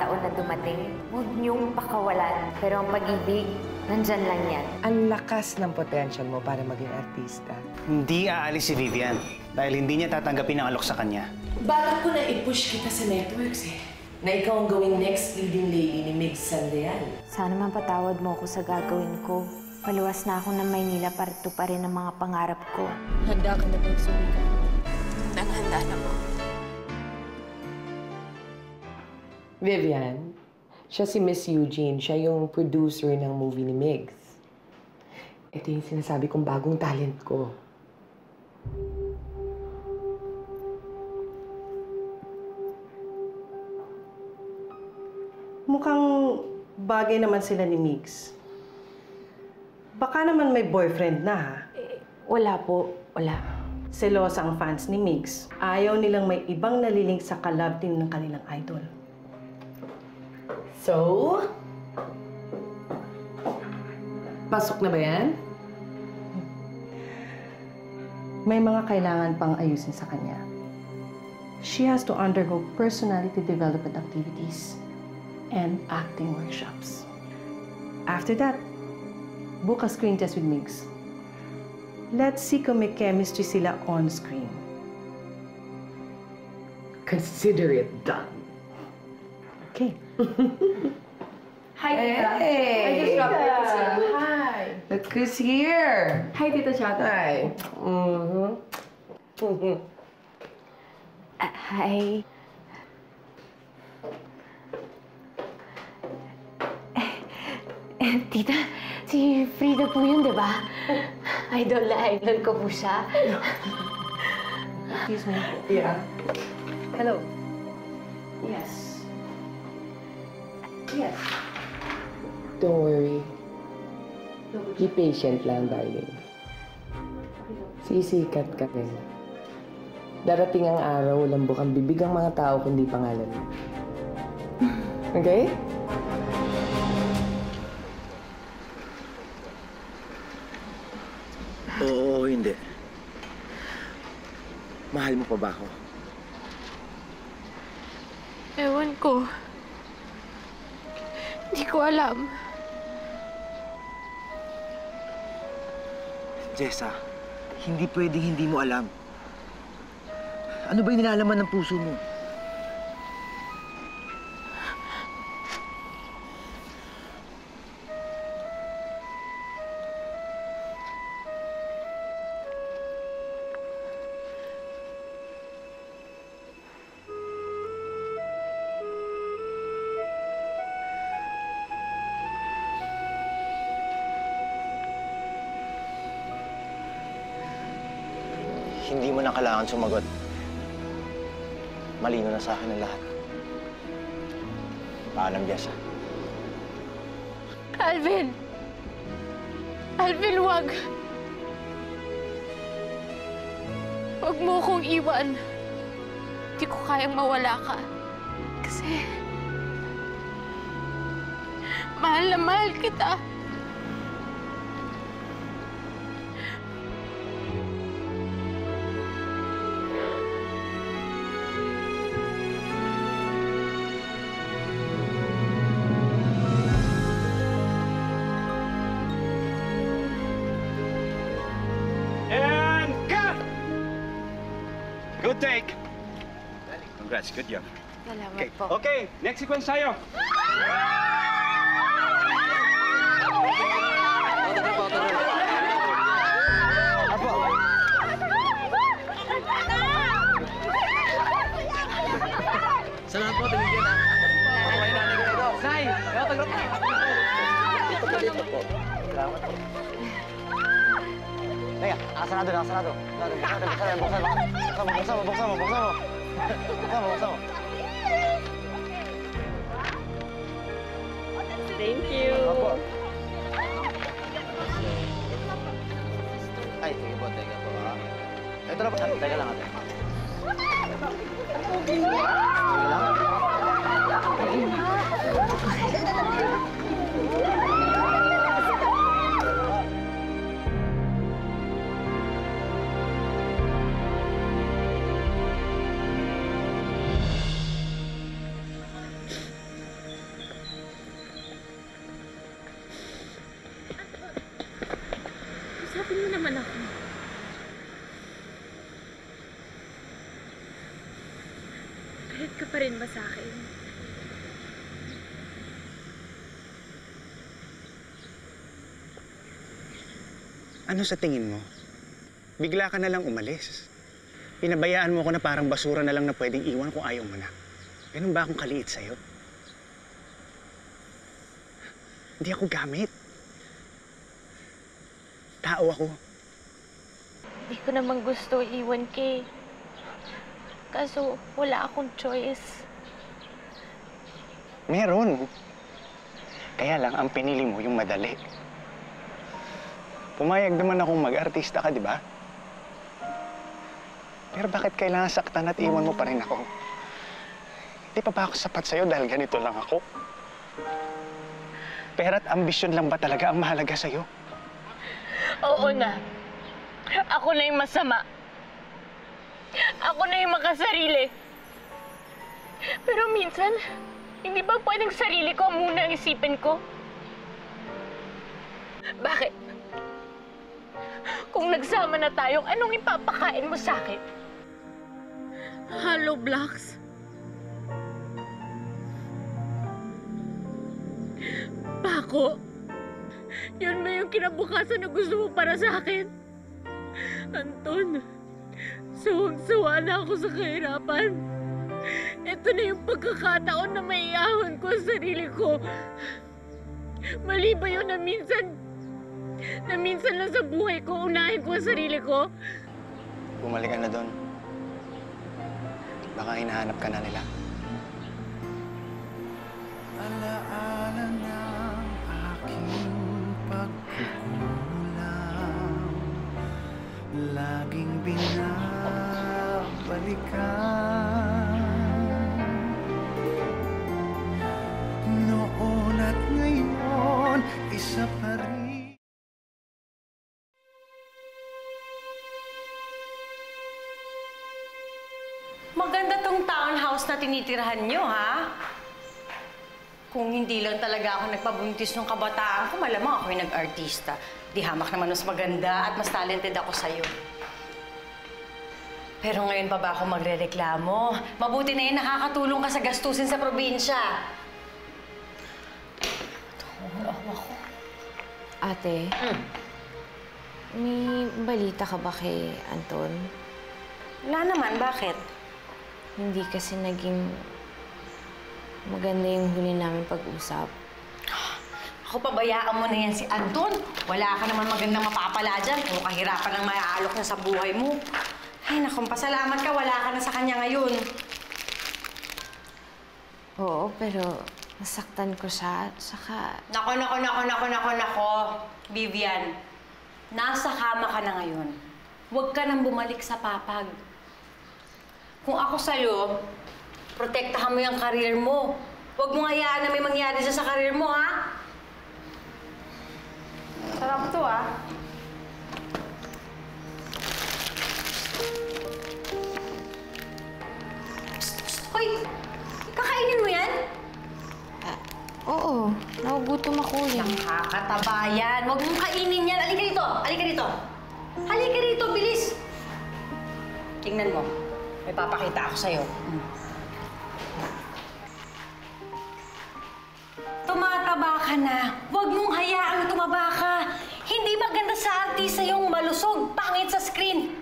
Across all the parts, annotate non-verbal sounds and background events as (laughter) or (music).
pagkakataon na dumating, huwag niyong pakawalan. Pero ang pag-ibig, nandyan lang yan. Ang lakas ng potential mo para maging artista. Hindi aalis si Vivian dahil hindi niya tatanggapin ang alok sa kanya. Bakit ko na i-push kita sa networks eh? Na ikaw ang gawing next leading lady ni Mig Sandean. Sana man patawad mo ako sa gagawin ko. Paluwas na ako ng Maynila para tuparin ang mga pangarap ko. Handa ka na bang sumika? Handang-handa na mo. Vivian, siya si Miss Eugene. Siya yung producer ng movie ni Migs. Ito yung sinasabi kong bagong talent ko. Mukhang bagay naman sila ni Mix. Baka naman may boyfriend na ha. Wala po, wala. Selosa ang fans ni Mix. Ayaw nilang may ibang naliling sa kalab team ng kanilang idol. So? Pasok na ba yan? May mga kailangan pang ayusin sa kanya. She has to undergo personality development activities and acting workshops. After that, book a screen test with Migs. Let's see kung may chemistry sila on screen. Consider it done. (laughs) Hi, Tita. Hey! I just dropped see you. Hi! Look who's here! Hi, Tita Chata. Hi! Mm-hmm. Mm-hmm. Ah, hi. (laughs) Tita, si Frida po yun, di ba? Idol na idol ko po siya. Excuse me. Yeah. Hello. Yes. Yes. Don't worry. Be patient lang, darling. Sisikat ka rin. Darating ang araw, lambok ang bibig ang mga tao kundi pangalan mo. (laughs) Okay? Oo, hindi. Mahal mo pa ba ako? Ewan ko. Hindi ko alam. Jessa, hindi pwedeng hindi mo alam. Ano ba yung nilalaman ng puso mo? Kailangan sumagot. Malino na sa akin ang lahat. Paalam, Jessa. Alvin! Alvin, wag! Huwag mo akong iwan. Hindi ko kayang mawala ka. Kasi... Mahal na mahal kita. Good take. Congrats, good job. Salamat Okay, po. okay, next sequence tayo. Salamat po, tumigyan na. Okay na, nagay ito. Nay! Po. Salamat po. Teka, nakasarado, nakasarado. Buksan mo, buksan mo, buksan mo. Buksan mo, buksan mo, buksan mo. Buksan mo. Thank you. Opo. Ay, sige po, teka po. ah. Ito na po. Teka lang, ate. Teka lang. Ano sa tingin mo? Bigla ka na lang umalis. Pinabayaan mo ako na parang basura na lang na pwedeng iwan kung ayaw mo na. Ganun ba akong kaliit sa'yo? Hindi ako gamit. Tao ako. Hindi ko naman gusto iwan kay. Kaso wala akong choice. Meron. Kaya lang, ang pinili mo yung madali. Pumayag naman akong mag-artista ka, di ba? Pero bakit kailangan saktan at iwan mo pa rin ako? Di pa ba ako sapat sa'yo dahil ganito lang ako? Pera at ambisyon lang ba talaga ang mahalaga sa'yo? Oo na. Ako na yung masama. Ako na yung makasarili. Pero minsan, hindi ba pwedeng sarili ko muna ang isipin ko? Bakit? Kung nagsama na tayo, anong ipapakain mo sa akin? Hollow blocks? Pako? Yun ba yung kinabukasan na gusto mo para sa akin? Anton, suwang-suwa na ako sa kahirapan. Ito na yung pagkakataon na maiahon ko ang sarili ko. Mali ba yun na minsan, na minsan lang sa buhay ko, unahin ko ang sarili ko? Bumalik ka na doon. Baka hinahanap ka na nila. Alaala ng aking pagkukulang Laging binabalikan Tong townhouse na tinitirahan nyo, ha? Kung hindi lang talaga ako nagpabuntis ng kabataan ko, malamang ako yung nag-artista. Di hamak naman mas maganda at mas talented ako sa'yo. Pero ngayon pa ba ako magre-reklamo? Mabuti na yun nakakatulong ka sa gastusin sa probinsya. Awa ko. Ate, may balita ka ba kay Anton? Wala naman, bakit? Hindi kasi naging maganda yung huli namin pag-usap. Ako pabayaan mo na yan si Anton. Wala ka naman magandang mapapala dyan. Puro kahirapan ang maaalok na sa buhay mo. Ay, naku, pasalamat ka. Wala ka na sa kanya ngayon. Oo, pero nasaktan ko siya. Saka, Nako, nako, nako, nako, nako, nako. Vivian, nasa kama ka na ngayon. Huwag ka nang bumalik sa papag. Kung ako sa'yo, protektahan mo yung karir mo. Huwag mo hayaan na may mangyari sa sa karir mo, ha? Sarap to, ah. Hoy! Kakainin mo yan? oo, nagugutom ako yan. Nakakataba yan. Huwag mong kainin yan. Halika rito. Halika rito. Halika rito, bilis. Tingnan mo. May papakita ako sa'yo. Mm. Tumataba ka na. Huwag mong hayaang tumaba ka. Hindi maganda sa artista yung malusog, pangit sa screen.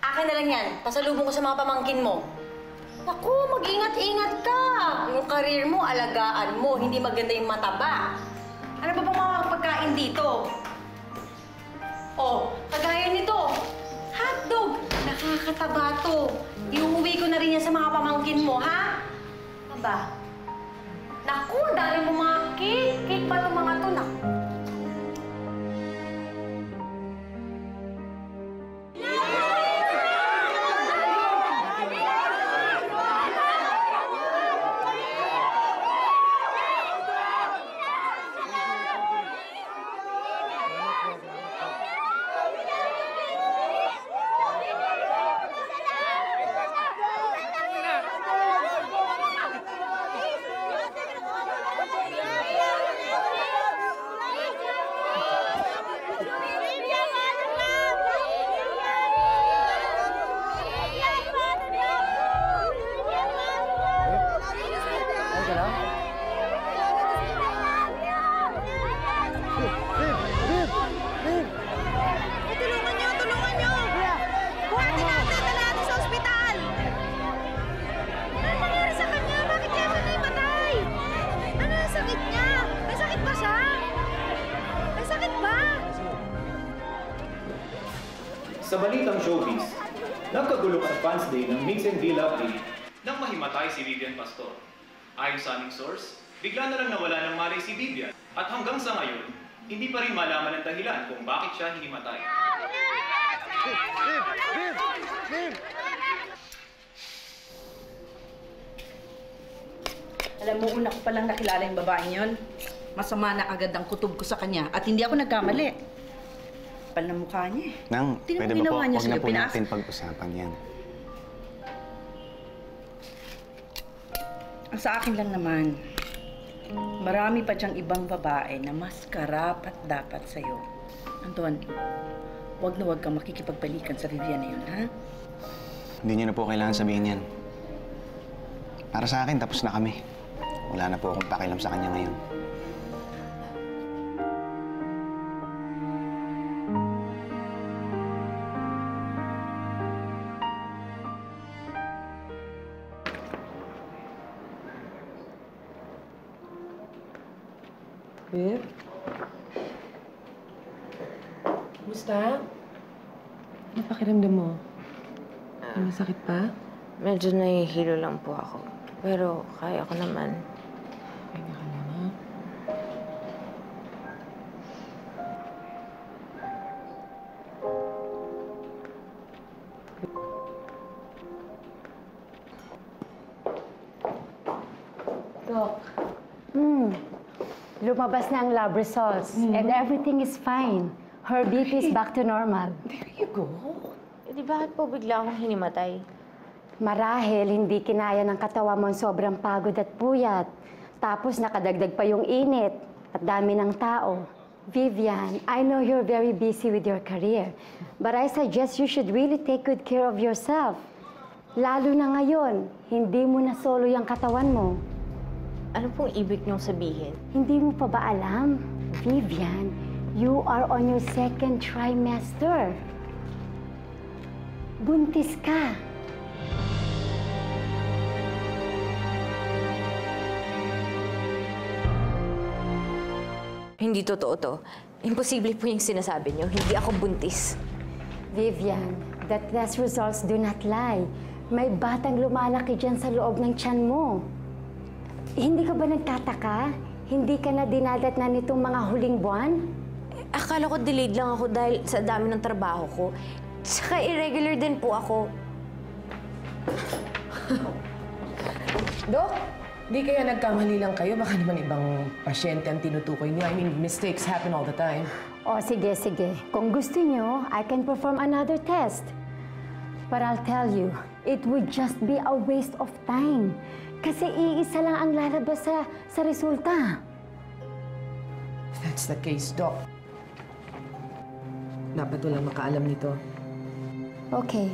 Akin na lang yan. Pasalubong ko sa mga pamangkin mo. Naku, mag-ingat-ingat ka. Yung karir mo, alagaan mo. Hindi maganda yung mataba. Ano ba bang mga pagkain dito? Pamangkin mo, ha? Aba. Naku, dami mo mga mahimatay si Vivian Pastor. Ayon sa aming source, bigla na lang nawala ng malay si Vivian at hanggang sa ngayon, hindi pa rin malaman ang dahilan kung bakit siya hinimatay. Alam mo, una ko palang nakilala yung babaeng yon. Masama na agad ang kutob ko sa kanya at hindi ako nagkamali. Kapal na mukha niya eh. Nang, Tingnan pwede ba po, huwag na po natin pag-usapan yan. Sa akin lang naman, marami pa diyang ibang babae na mas karapat dapat sa'yo. Anton, huwag na huwag kang makikipagbalikan sa Vivian na yun, ha? Hindi niyo na po kailangan sabihin yan. Para sa akin, tapos na kami. Wala na po akong pakialam sa kanya ngayon. Masakit pa? Medyo nahihilo lang po ako. Pero kaya ko naman. Pahinga ka lang, ha? Doc. Hmm. Lumabas na ang lab results. And everything is fine. Her BP is back to normal. There you go. Bakit po bigla akong hinimatay? Marahil hindi kinaya ng katawan mo ang sobrang pagod at puyat. Tapos nakadagdag pa yung init at dami ng tao. Vivian, I know you're very busy with your career. But I suggest you should really take good care of yourself. Lalo na ngayon, hindi mo na solo yung katawan mo. Ano pong ibig niyong sabihin? Hindi mo pa ba alam? Vivian, you are on your second trimester. Buntis ka. Hindi totoo to. Imposible po yung sinasabi niyo. Hindi ako buntis. Vivian, the test results do not lie. May batang lumalaki dyan sa loob ng tiyan mo. Hindi ka ba nagtataka? Hindi ka na dinadat na nitong mga huling buwan? Akala ko delayed lang ako dahil sa dami ng trabaho ko. Tsaka irregular din po ako. Dok, di kaya nagkamali lang kayo? Baka naman ibang pasyente ang tinutukoy niya. I mean, mistakes happen all the time. O sige, sige. Kung gusto nyo, I can perform another test. But I'll tell you, it would just be a waste of time. Kasi iisa lang ang lalabas sa, sa resulta. If that's the case, Doc. Dapat walang makaalam nito. Okay.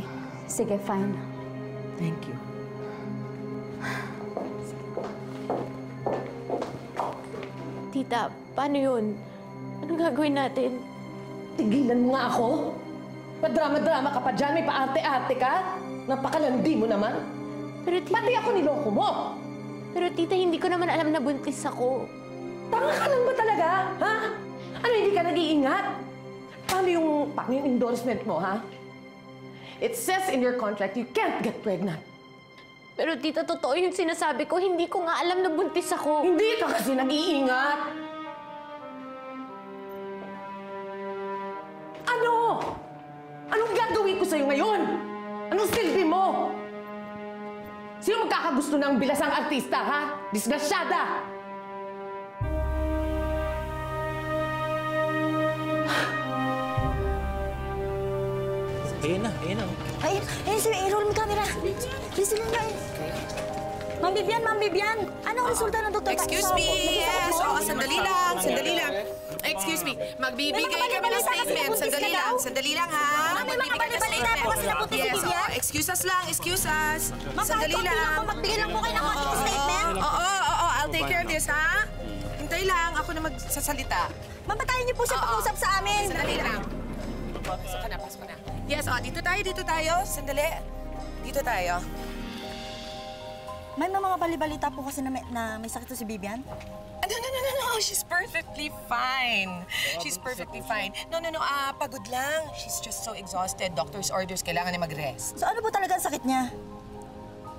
Sige, fine. Thank you. Tita, paano yun? Anong gagawin natin? Tigilan mo nga ako? Padrama-drama ka pa dyan, may paarte-arte ka? Napakalandi mo naman. Pero tita... Pati ako niloko mo! Pero tita, hindi ko naman alam na buntis ako. Tanga ka lang ba talaga? Ha? Ano, hindi ka nag-iingat? Paano yung, paano yung endorsement mo, ha? It says in your contract you can't get pregnant. Pero tita, totoo yung sinasabi ko. Hindi ko nga alam na buntis ako. Hindi ka kasi nag-iingat. Ano? Anong gagawin ko sa'yo ngayon? Anong silbi mo? Sino magkakagusto ng bilasang artista, ha? Disgrasyada! Ayan na, ayan na. Ay, ayun si i-roll mo camera. Please, sila na. Ma'am Bibian, Ma'am Bibian, anong resulta ng doktor? Excuse me, yes. Oo, sandali lang, sandali lang. Excuse me, magbibigay kami ng statement. Sandali lang, sandali lang ha. Ma'am, may mga bali-balita po kasi napunta si oo, excuse us lang, excuse us. Sandali lang magbigay lang po kayo ng konting statement. Oo, oo, oo, I'll take care of this ha. Hintay lang, ako na magsasalita. Mabatayin niyo po siya pag-usap sa amin. Sandali lang. Pasok ka na, pasok ka na. Yes, oh, dito tayo, dito tayo. Sandali. Dito tayo. May mga bali-balita po kasi na may, na may sakit to si Bibian. Ano, no, no, no, no. Oh, she's perfectly fine. She's perfectly fine. No, no, no. Ah, pagod lang. She's just so exhausted. Doctor's orders, kailangan niya mag-rest. So ano po talaga ang sakit niya?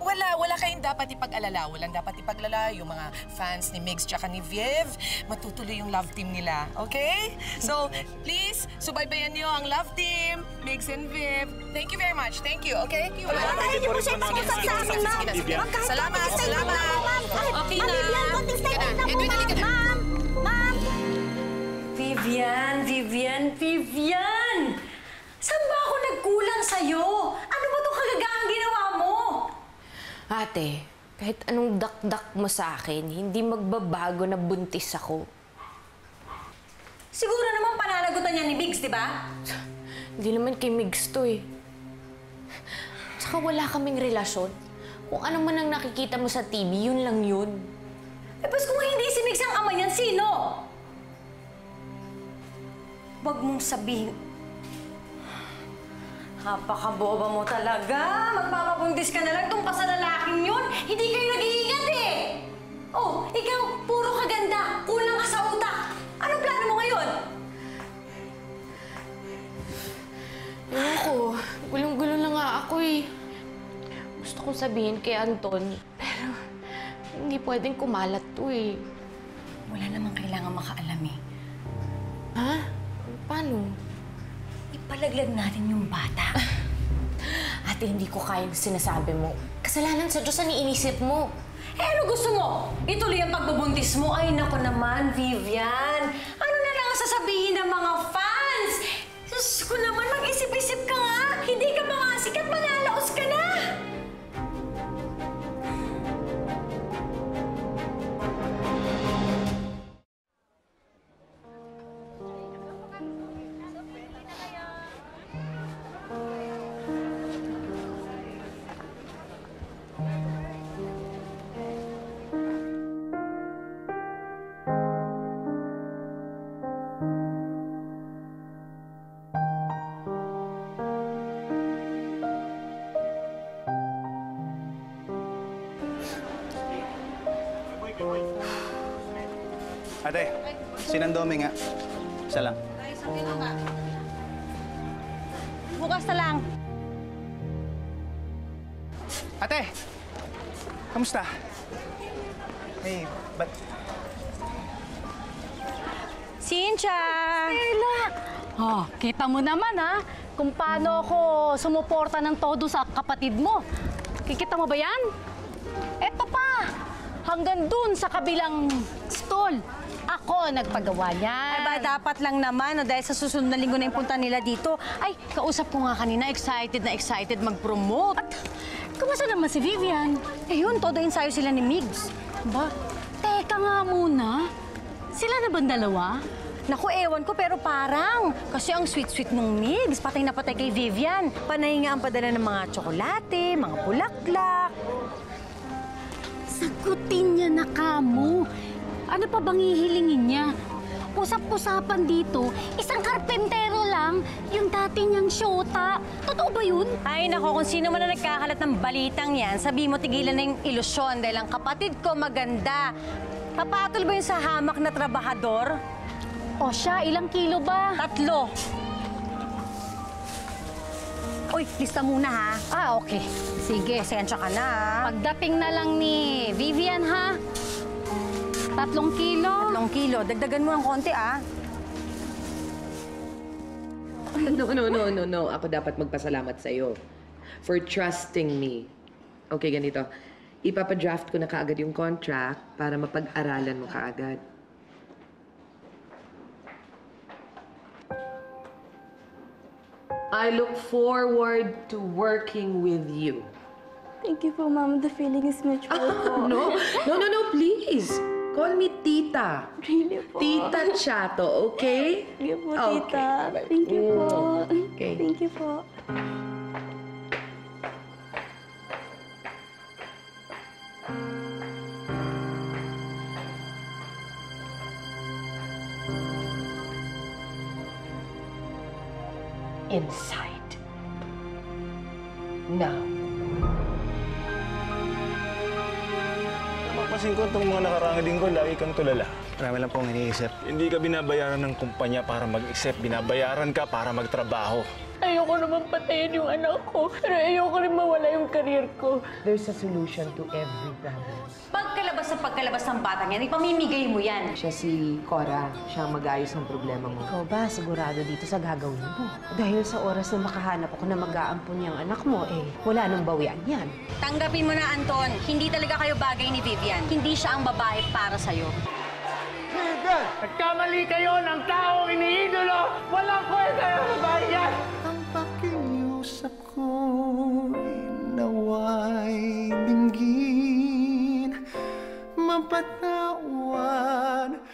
Wala, wala kayong dapat ipag-alala. Walang dapat ipag-alala. Yung mga fans ni Migs tsaka ni Viev, matutuloy yung love team nila. Okay? So, please, subaybayan niyo ang love team, Migs and Viv. Thank you very much. Thank you, okay? Thank you. Kahit niyo po siya ipag-usap sa amin, ma'am. Ma'am, Salamat, salamat. ma'am. Okay Ma'am na. Vivian, konting lang po, ma'am. Ma'am! Vivian, Vivian, Vivian! Saan ba ako nagkulang sa'yo? Ano ba itong kagagaang ginawa mo? Ate, kahit anong dakdak mo sa akin, hindi magbabago na buntis ako. Siguro naman pananagutan niya ni Biggs, di ba? Hindi naman kay Migs to eh. Tsaka wala kaming relasyon. Kung ano man ang nakikita mo sa TV, yun lang yun. Eh, pas kung hindi si Migs ang ama niyan, sino? Huwag mong sabihin... Napakaboba mo talaga. Magpapabundis ka na lang tungkol sa lalaking yun. Hindi kayo nag-iingat eh. Oh, ikaw, puro kaganda. Kulang ka sa utak. Anong plano mo ngayon? Ewan ko, gulong-gulo na nga ako eh. Gusto kong sabihin kay Anton, pero hindi pwedeng kumalat to eh. Wala namang kailangan makaalam eh. Ha? Paano? Ipalaglag natin yung bata. (laughs) Ate, hindi ko kayang sinasabi mo. Kasalanan sa Diyos ang iinisip mo. Eh, ano gusto mo? Ituloy ang pagbubuntis mo? Ay, nako naman, Vivian. Ano na lang ang sasabihin ng mga fans? Diyos ko naman, mag-isip-isip sinandome nga. Isa lang. Bukas na lang. Ate! Kamusta? Hey, ba't... Cynthia! Stella! Oh, kita mo naman ha, kung paano ako sumuporta ng todo sa kapatid mo. Kikita mo ba yan? Eto pa, hanggang dun sa kabilang stall. Ako nagpagawa niyan. Ay ba, dapat lang naman, no, dahil sa susunod na linggo na yung punta nila dito. Ay, kausap ko nga kanina, excited na excited mag-promote. At kumusta naman si Vivian? Eh yun, todo ensayo sila ni Migs. Ba, teka nga muna. Sila na bang dalawa? Naku, ewan ko, pero parang. Kasi ang sweet-sweet nung Migs, patay na patay kay Vivian. Panay nga ang padala ng mga tsokolate, mga bulaklak. Sagutin niya na kamo. Ano pa bang hihilingin niya? Usap-usapan dito, isang karpentero lang, yung dati niyang syota. Totoo ba yun? Ay, nako, kung sino man na nagkakalat ng balitang yan, sabi mo tigilan na yung ilusyon dahil ang kapatid ko maganda. Papatol ba yun sa hamak na trabahador? O siya, ilang kilo ba? Tatlo. Uy, lista muna ha. Ah, okay. Sige. Pasensya ka na. Pagdating na lang ni Vivian, ha? Tatlong kilo? Tatlong kilo. Dagdagan mo ng konti ah. (laughs) No, no, no, no, no. Ako dapat magpasalamat sa iyo for trusting me. Okay, ganito. Ipapadraft ko na kaagad yung contract para mapag-aralan mo kaagad. I look forward to working with you. Thank you po, Mom. The feeling is mutual (laughs) po. No, no, no, no, please. Call me Tita. Really po? Tita Chato, okay? Thank you po, Okay, Tita. Thank you po. Okay. Thank you po. Inside. Now. Mapasin ko itong mga nakarang linggo, lagi kang tulala. Marami lang pong iniisip. Hindi ka binabayaran ng kumpanya para mag-isip. Binabayaran ka para magtrabaho. Ayoko naman patayin yung anak ko. Pero ayoko rin mawala yung karir ko. There's a solution to every problem. Pagkalabas sa pagkalabas ng batang yan, ipamimigay mo yan. Siya si Cora. Siya ang mag-ayos ng problema mo. Ikaw ba sigurado dito sa gagawin mo? Dahil sa oras na makahanap ako na mag-aampon niyang anak mo, eh, wala nang bawian yan. Tanggapin mo na, Anton. Hindi talaga kayo bagay ni Vivian. Hindi siya ang babae para sa'yo. Nagkamali kayo ng taong iniidolo! Walang kwenta yung babae yan! Ang pakiusap ko'y naway but not one.